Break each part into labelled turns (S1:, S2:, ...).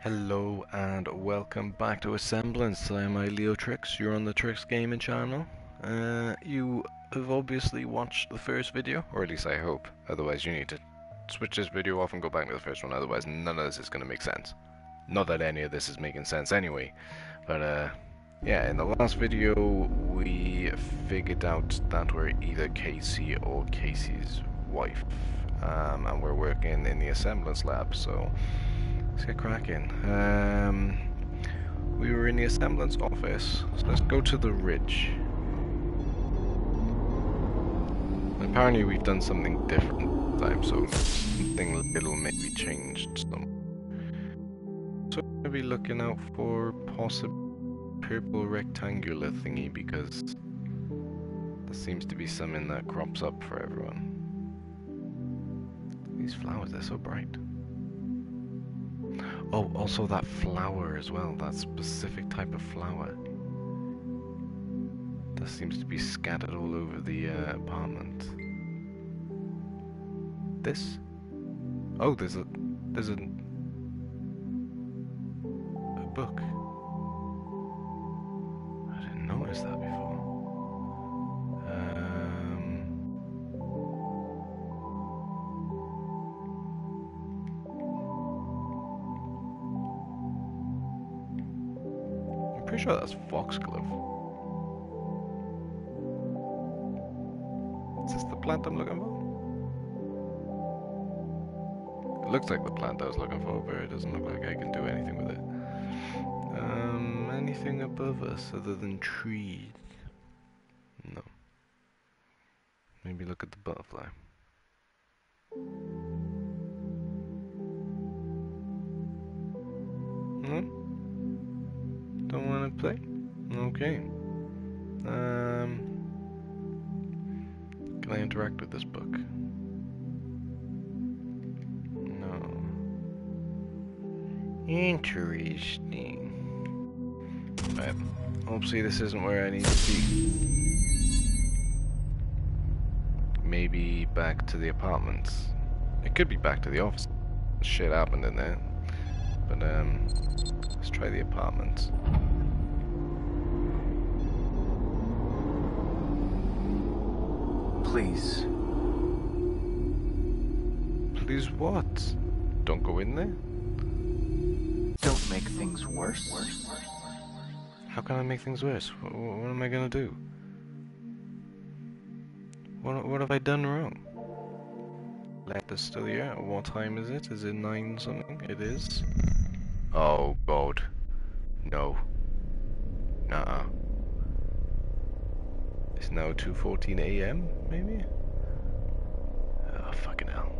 S1: Hello and welcome back to Asemblance. I am Leotrixx. You're on the Trixx Gaming channel. Uh, you have obviously watched the first video, or at least I hope. Otherwise, you need to switch this video off and go back to the first one. Otherwise, none of this is going to make sense. Not that any of this is making sense anyway. But uh, yeah, in the last video, we figured out that we're either Casey or Casey's wife, um, and we're working in the Asemblance lab. So. Let's get cracking. Um, we were in the Asemblance office, so let's go to the ridge. Apparently we've done something different time, so something little maybe changed some. So I'm gonna be looking out for possible purple rectangular thingy because there seems to be something that crops up for everyone. These flowers, they're so bright. Oh, also that flower as well, that specific type of flower. That seems to be scattered all over the uh, apartment. This? Oh, there's a there's a a book. Sure that's foxglove. Is this the plant I'm looking for? It looks like the plant I was looking for, but it doesn't look like I can do anything with it. Um, anything above us other than trees? No. Maybe look at the butterfly. No? Don't want to play? Okay. Um, can I interact with this book? No. Interesting. Right. Hopefully this isn't where I need to be. Maybe back to the apartments. It could be back to the office. Shit happened in there. But um let's try the apartments.
S2: Please.
S1: Please what? Don't go in there?
S2: Don't make things worse. worse.
S1: How can I make things worse? What, what am I gonna do? What, what have I done wrong? Let us still here. What time is it? Is it nine something? It is. Oh god. No. Nuh-uh. It's now 2.14 a.m. maybe? Oh fucking hell.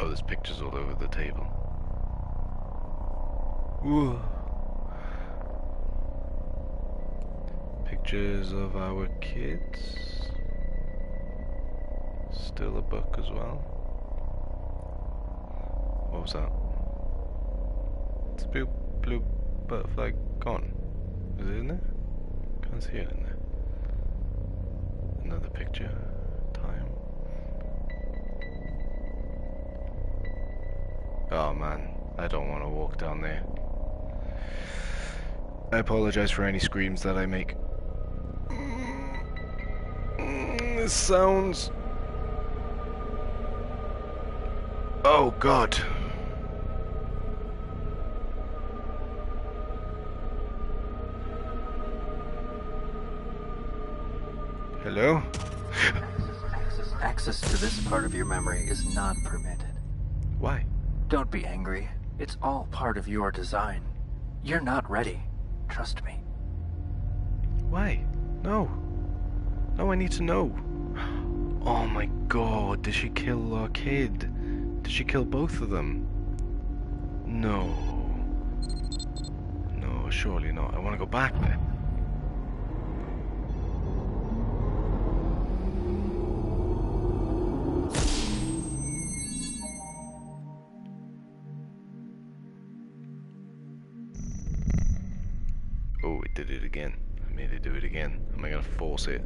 S1: Oh, there's pictures all over the table. Ooh. Pictures of our kids. Still a book as well. What was that? It's a blue, blue butterfly gone. Is it in there? Can't see it in there. Another picture. Time. Oh man, I don't want to walk down there. I apologize for any screams that I make. Mm, This sounds. Oh god. Hello?
S2: Access, access to this part of your memory is not permitted.
S1: Why?
S2: Don't be angry. It's all part of your design. You're not ready. Trust me.
S1: Why? No. No, I need to know. Oh my god, did she kill our kid? Did she kill both of them? No. No, surely not. I want to go back then. again. I made it do it again. Am I gonna force it?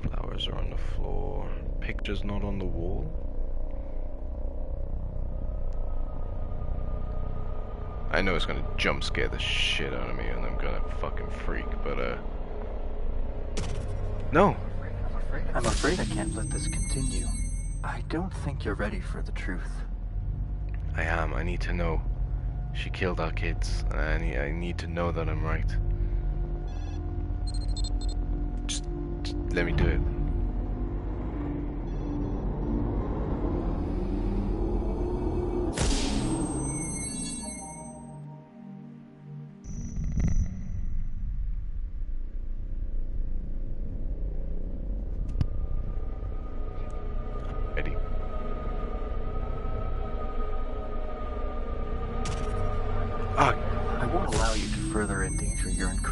S1: Flowers are on the floor. Picture's not on the wall? I know it's gonna jump scare the shit out of me and I'm gonna fucking freak, but uh... No!
S2: I'm afraid, I'm afraid I can't let this continue. I don't think you're ready for the truth.
S1: I am. I need to know. She killed our kids, and I need, I need to know that I'm right. Just, just let me do it.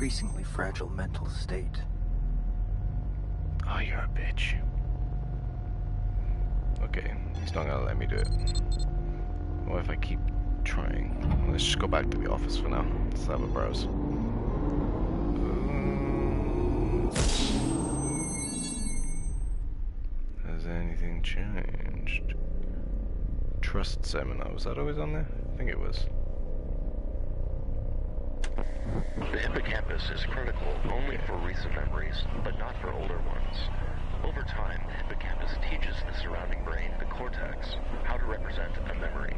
S2: Increasingly fragile mental state.
S1: oh, you're a bitch. Okay, he's not gonna let me do it. What if I keep trying? Let's just go back to the office for now. Let's have a browse. Um, Has anything changed? Trust seminar, was that always on there? I think it was.
S3: The hippocampus is critical only for recent memories, but not for older ones. Over time, the hippocampus teaches the surrounding brain, the cortex, how to represent a memory.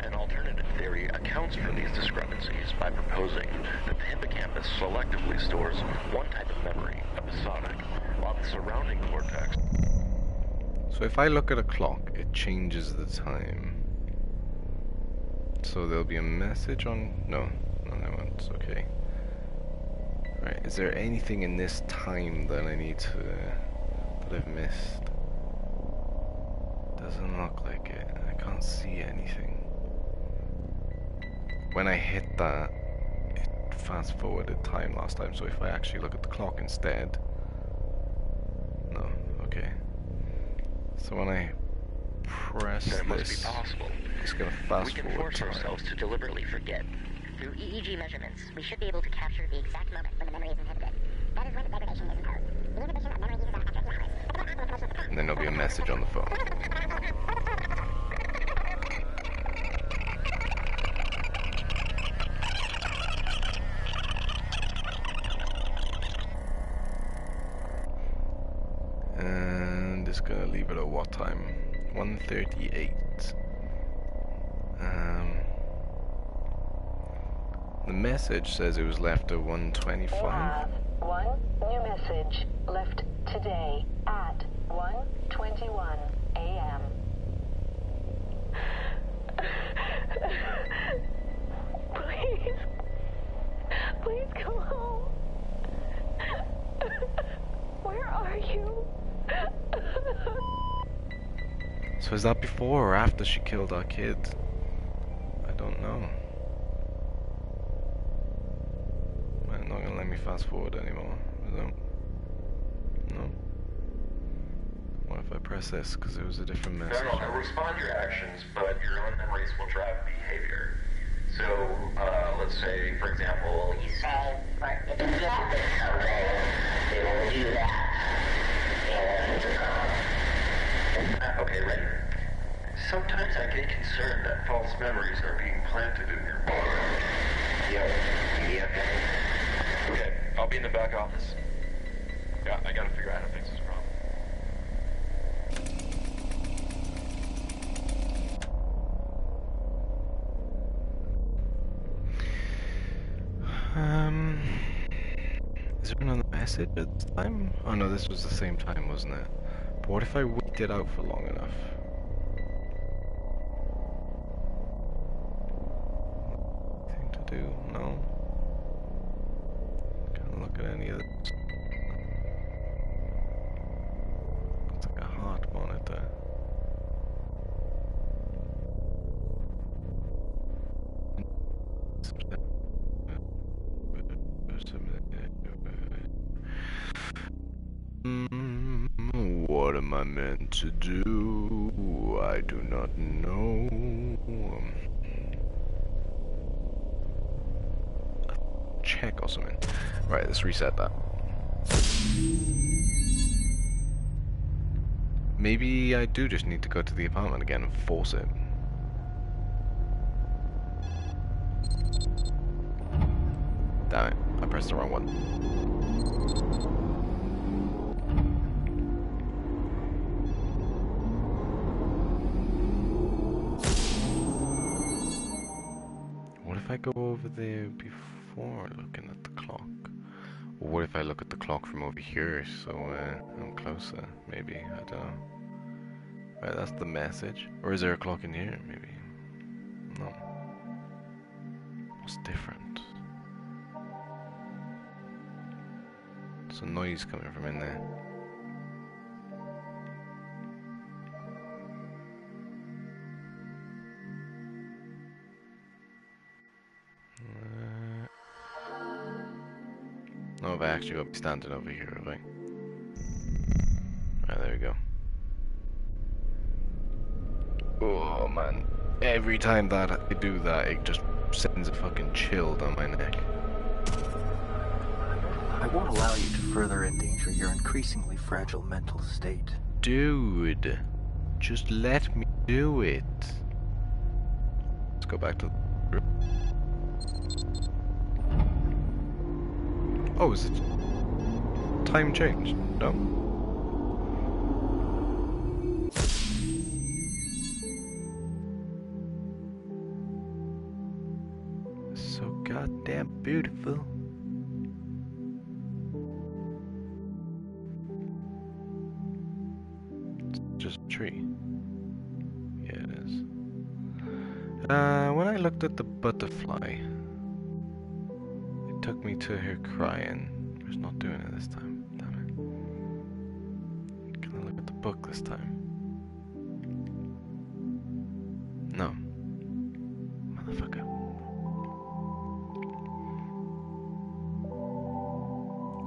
S3: An alternative theory accounts for these discrepancies by proposing that the hippocampus selectively stores one type of memory, episodic, while the surrounding cortex
S1: So if I look at a clock, it changes the time. So there'll be a message on... No, no, that one's okay. Right, is there anything in this time that I need to... that I've missed? Doesn't look like it. I can't see anything. When I hit that, it fast forwarded time last time, so if I actually look at the clock instead... No, okay. So when I press
S3: then it must
S1: this,
S3: be possible.
S1: it's gonna fast forward time.
S3: We can force
S1: time.
S3: ourselves to deliberately forget.
S4: Through EEG measurements, we should be able to capture the exact moment when the memory is inhibited. That is when the degradation is imposed. The inhibition of memory uses up after hours.
S1: And then there'll be a message on the phone. And it's gonna leave it at what time? 138. Message says it was left at 125.
S5: You have one new message left today at 1:21 a.m. Please, please come home. Where are you?
S1: So is that before or after she killed our kid? I don't know. It's not gonna let me fast forward anymore. Is it? No. What if I press this? Because it was a different message.
S3: No, no, no, respond to your actions, but your own memories will drive behavior. So, uh, let's say, for example,
S4: You say, but if it happens someday, they will do that.
S3: Uh, okay, ready? Sometimes I get concerned that false memories are being planted in your. Yep. Yep. I'll be in the back office. Yeah, I gotta figure out how to fix this problem.
S1: Um, is there another message at this time? Oh no, this was the same time, wasn't it? But what if I waited out for long enough? Anything to do? No. At any of this. It's like a heart monitor. Mm, What am I meant to do? I do not know. Check or something. Right, let's reset that. Maybe I do just need to go to the apartment again and force it. Damn it, I pressed the wrong one. What if I go over there before looking at the clock? What if I look at the clock from over here so uh, I'm closer? Maybe, I don't know. Right, that's the message. Or is there a clock in here, maybe? No. What's different? Some noise coming from in there. Actually be standing over here, I? Right, there we go. Oh man, every time that I do that, it just sends a fucking chill down my neck.
S2: I won't allow you to further endanger your increasingly fragile mental state.
S1: Dude, just let me do it. Let's go back to. Oh, is it time changed? No. So goddamn beautiful. Just a tree. Yeah, it is. Uh, when I looked at the butterfly, took me to her crying. It's not doing it this time. Damn it. Can I look at the book this time? No. Motherfucker.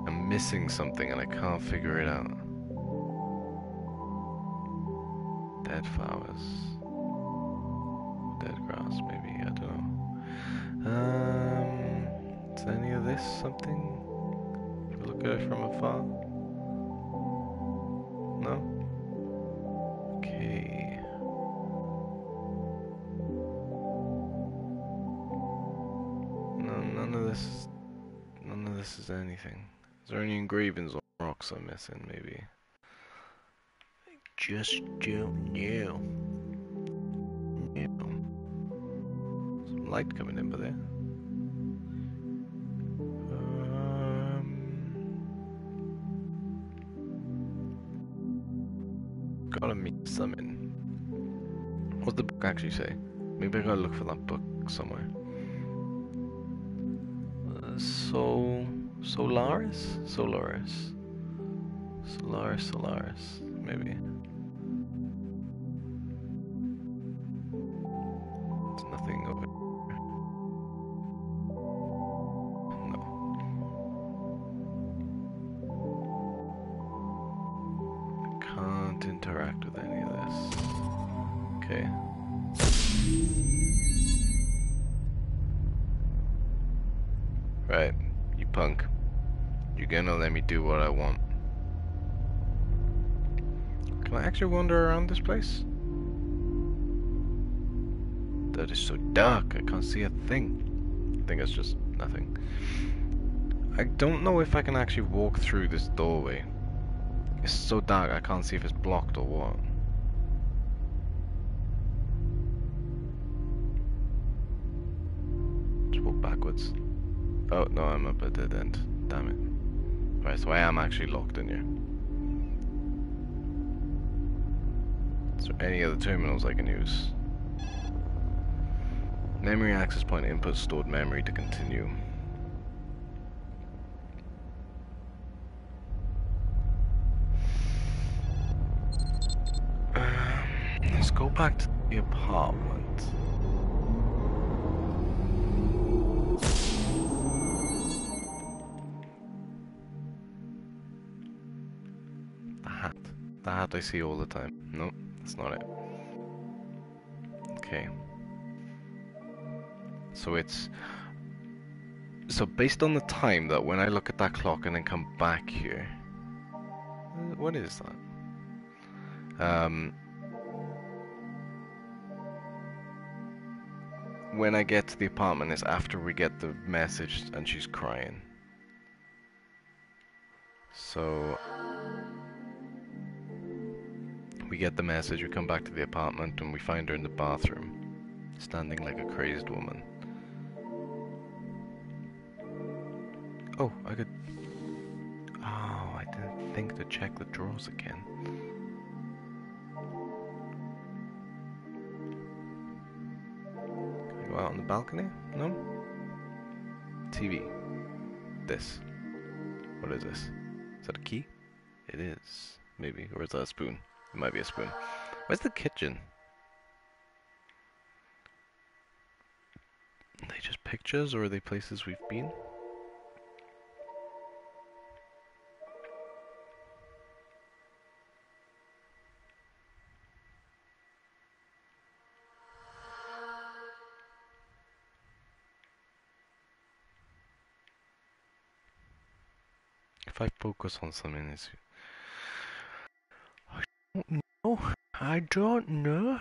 S1: I'm missing something and I can't figure it out. Dead flowers. Dead grass, maybe, I don't know. Of this something? Look at it from afar? No? Okay. No, none of this, none of this is anything. Is there any engravings or rocks I'm missing, maybe? I just don't know. No. Some light coming in by there. Gotta meet summon. What's the book actually say? Maybe I gotta look for that book somewhere. Uh, Sol Solaris? Solaris. Solaris, Solaris, maybe. Do what I want. Can I actually wander around this place? That is so dark, I can't see a thing. I think it's just nothing. I don't know if I can actually walk through this doorway. It's so dark, I can't see if it's blocked or what. Just walk backwards. Oh, no, I'm up at dead end. Damn it. Right, so I am actually locked in here. Is there any other terminals I can use? Memory access point input stored memory to continue. Um, let's go back to the apartment. Hat I see all the time. Nope, that's not it. Okay. So it's so based on the time that when I look at that clock and then come back here. uh, What is that? Um when I get to the apartment is after we get the message and she's crying. So get the message, we come back to the apartment and we find her in the bathroom, standing like a crazed woman. Oh, I could. Oh, I didn't think to check the drawers again. Can I go out on the balcony? No? TV. This. What is this? Is that a key? It is. Maybe. Or is that a spoon? It might be a spoon. Where's the kitchen? Are they just pictures or are they places we've been? If I focus on something, it's. I know. I don't know.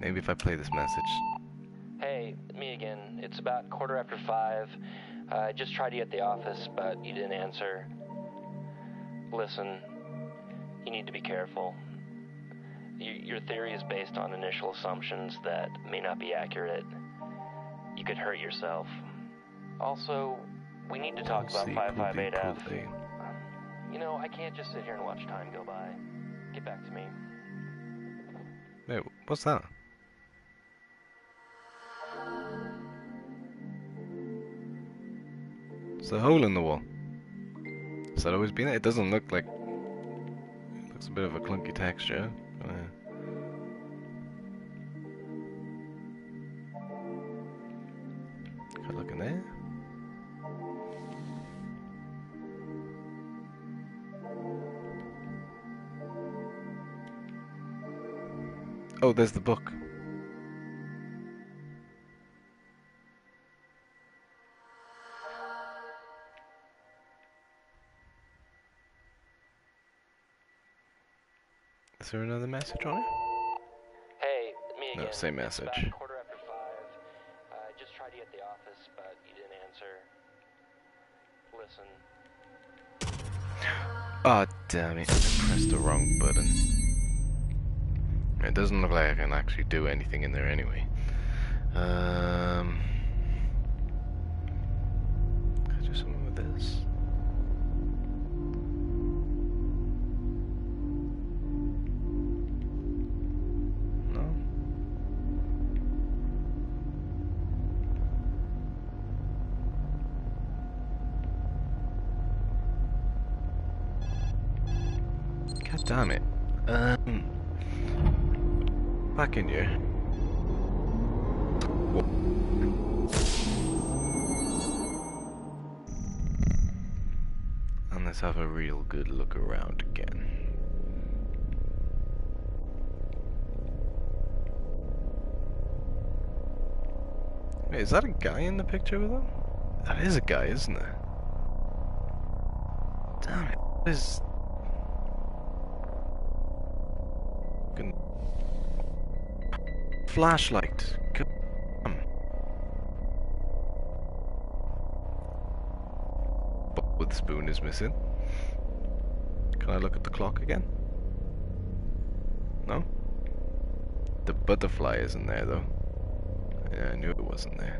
S1: Maybe if I play this message.
S6: Hey, me again. It's about quarter after five. Uh, I just tried you at the office, but you didn't answer. Listen, you need to be careful. Y- your theory is based on initial assumptions that may not be accurate. You could hurt yourself. Also, we need to talk about
S1: See,
S6: 558F. You know, I can't just sit here and watch time go by. Get back to me.
S1: Wait, what's that? It's a hole in the wall. Has that always been it? It doesn't look like. It looks a bit of a clunky texture. Oh, there's the book. Is there another message on it?
S6: Hey, me
S1: No,
S6: again.
S1: same
S6: It's about
S1: message.
S6: quarter after five. Uh, just tried you at the office, but you didn't answer. Listen,
S1: Ah, damn it. I pressed the wrong button. It doesn't look like I can actually do anything in there anyway. Um. Let's have a real good look around again. Wait, is that a guy in the picture with him? That is a guy, isn't it? Damn it. What is flashlight. Come. With spoon is missing. Can I look at the clock again? No? The butterfly isn't there though. Yeah, I knew it wasn't there.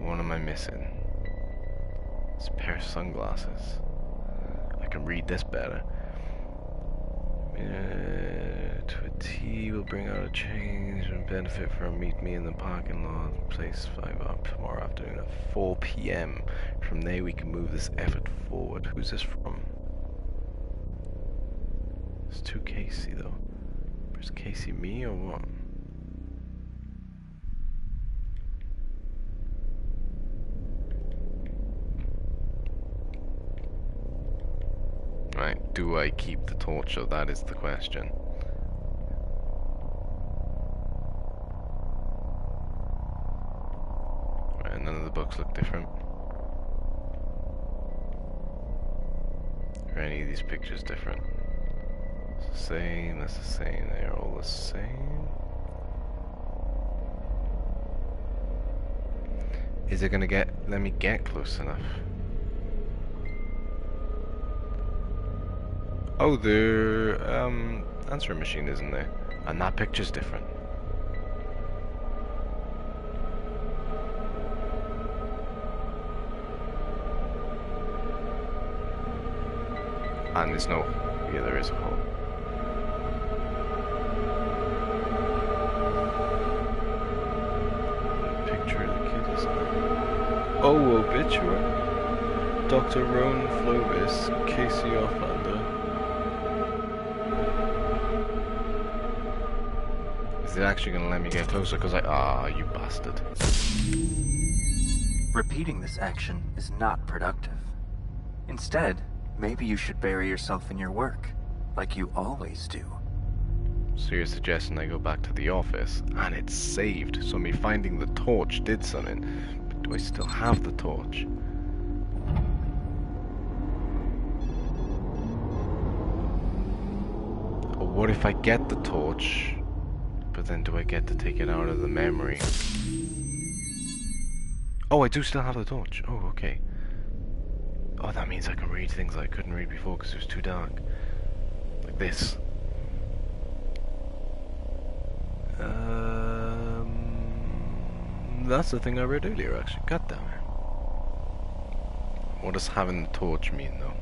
S1: What am I missing? It's a pair of sunglasses. I can read this better. Uh, to a T will bring out a change and benefit from meet me in the parking lot, place 5 up tomorrow afternoon at 4 p.m. From there we can move this effort forward. Who's this from? It's to Casey though. Is Casey me or what? Right, do I keep the torch? So that is the question. Look different. Are any of these pictures different? It's the same, that's the same, they're all the same. Is it gonna get, let me get close enough? Oh, the um, answering machine isn't there. And that picture's different. And there's no, yeah, there is a hole. Picture of the kid is Oh, obituary. Dr. Roan Flobis, Casey Offlander. Is it actually gonna let me get closer? Cause I, ah, you bastard.
S2: Repeating this action is not productive. Instead, maybe you should bury yourself in your work, like you always do.
S1: So you're suggesting I go back to the office, and it's saved, so me finding the torch did something. But do I still have the torch? Or what if I get the torch, but then do I get to take it out of the memory? Oh, I do still have the torch. Oh, okay. Oh, that means I can read things I couldn't read before because it was too dark. Like this. Um, that's the thing I read earlier, actually. God damn it. What does having the torch mean, though?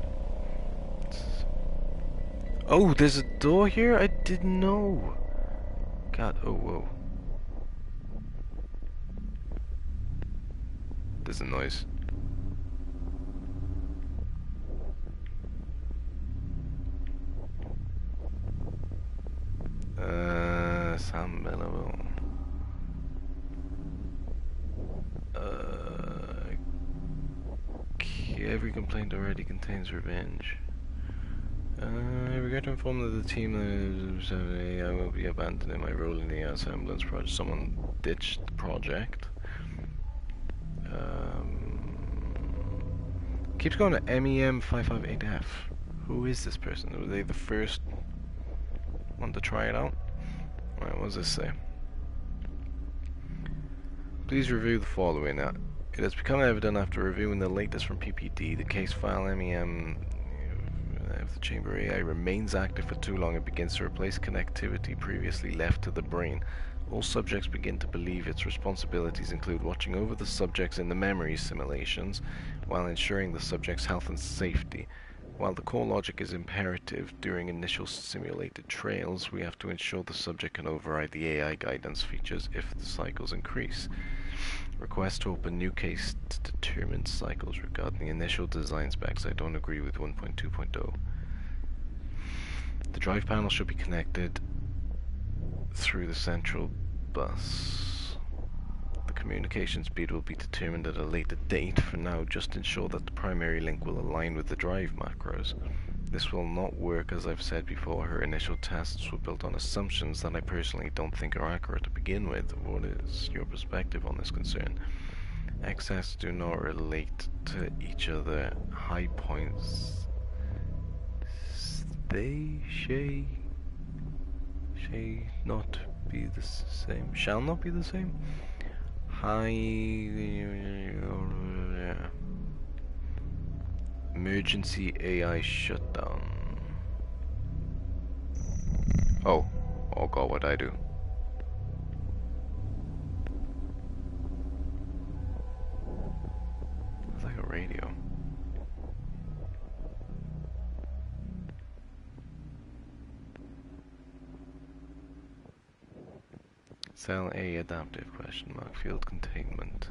S1: Oh, there's a door here? I didn't know. God, oh, whoa. There's a noise. Uh, Sam Belleville. Uh, k- every complaint already contains revenge. Uh, I regret to inform that the team that I will be abandoning my role in the Asemblance project. Someone ditched the project. Um, keeps going to MEM558F. Who is this person? Were they the first one to try it out? Alright, what does this say? Please review the following. Uh, it has become evident after reviewing the latest from PPD, the case file MEM uh, if the chamber AI remains active for too long, it begins to replace connectivity previously left to the brain. All subjects begin to believe its responsibilities include watching over the subjects in the memory simulations while ensuring the subject's health and safety. While the core logic is imperative during initial simulated trails, we have to ensure the subject can override the AI guidance features if the cycles increase. Request to open new case to determine cycles regarding the initial design specs. I don't agree with 1.2.0. The drive panel should be connected through the central bus. The communication speed will be determined at a later date. For now, just ensure that the primary link will align with the drive macros. This will not work as I've said before, her initial tests were built on assumptions that I personally don't think are accurate to begin with. What is your perspective on this concern? Excess do not relate to each other. High points. They, shay, shay not be the same. Shall not be the same? High. Emergency AI shutdown. Oh. Oh god, what I do? It's like a radio. Cell A adaptive question mark field containment.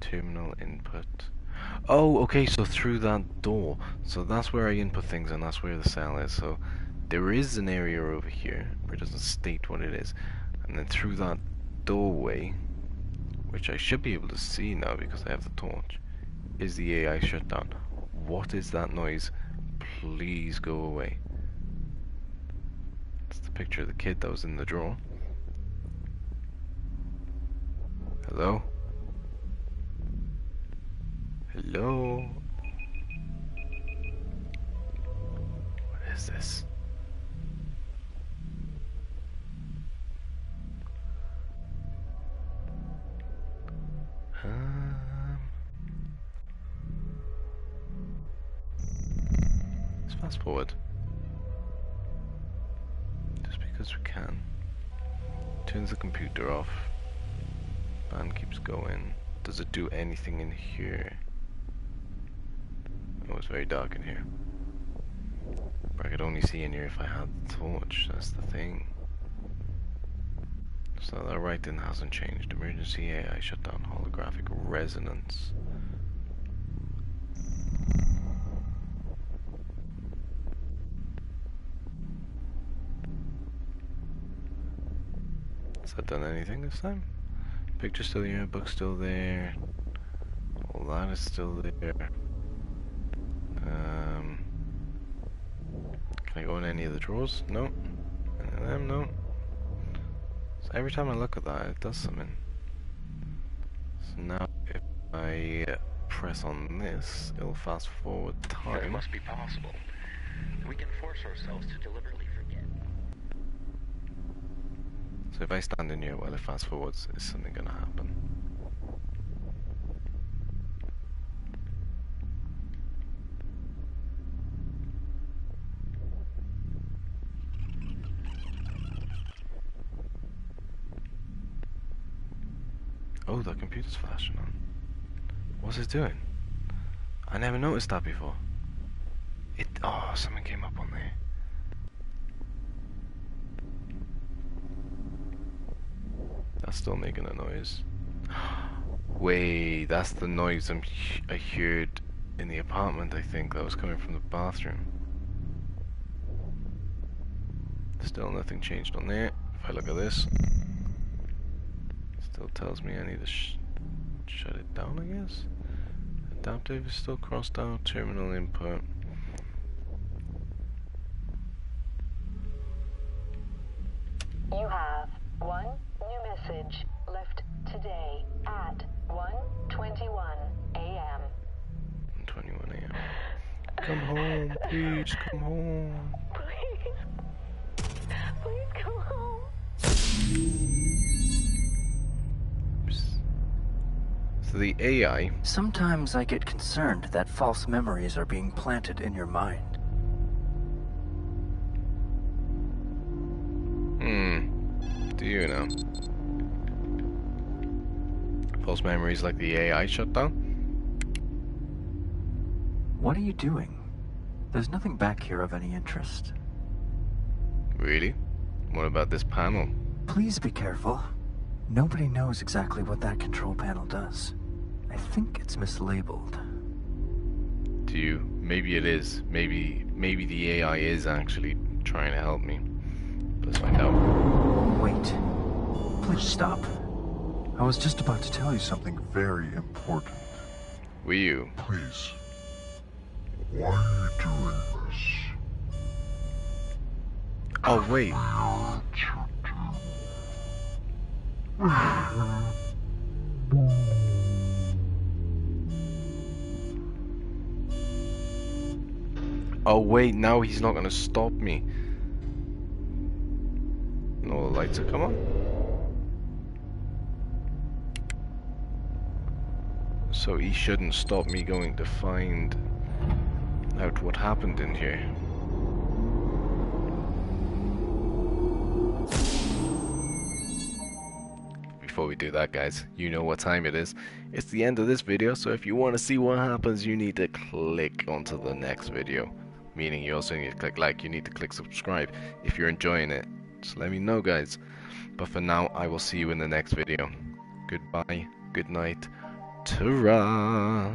S1: Terminal input. Oh, okay, so through that door. So that's where I input things and that's where the cell is. So there is an area over here where it doesn't state what it is. And then through that doorway, which I should be able to see now because I have the torch, is the AI shutdown. What is that noise? Please go away. It's the picture of the kid that was in the drawer. Hello? Forward. Just because we can. Turns the computer off. Band keeps going. Does it do anything in here? Oh, it's very dark in here. But I could only see in here if I had the torch, that's the thing. So that writing hasn't changed. Emergency AI shut down holographic resonance. Has that done anything this time? Picture still here, book still there. All that is still there. Um, can I go in any of the drawers? No. Any of them? No. So every time I look at that, it does something. So now, if I press on this, it'll fast forward time.
S3: It must be possible. We can force ourselves to deliberately
S1: So if I stand in here while it fast forwards, is something gonna happen? Oh, the computer's flashing on. What's it doing? I never noticed that before. It. Oh, something came up on there. That's still making a noise. Wait, that's the noise I'm, I heard in the apartment, I think, that was coming from the bathroom. Still nothing changed on there. If I look at this, still tells me I need to sh shut it down, I guess. Adaptive is still crossed out, terminal input. Come home, please, come home.
S5: Please, please come home.
S1: So the AI
S2: Sometimes I get concerned that false memories are being planted in your mind.
S1: Hmm. Do you know? False memories like the AI shutdown?
S2: What are you doing? There's nothing back here of any interest.
S1: Really? What about this panel?
S2: Please be careful. Nobody knows exactly what that control panel does. I think it's mislabeled.
S1: Do you? Maybe it is. Maybe maybe the AI is actually trying to help me. Let's find out.
S2: Wait. Please stop.
S7: I was just about to tell you something very important.
S1: Will you?
S7: Please. Why are you doing this?
S1: Oh wait. Oh wait, now he's not gonna stop me. No the lights are come on. So he shouldn't stop me going to find out what happened in here. Before we do that guys, you know what time it is. It's the end of this video, so if you want to see what happens, you need to click onto the next video. Meaning you also need to click like, you need to click subscribe if you're enjoying it. Just let me know guys. But for now, I will see you in the next video. Goodbye, good night, ta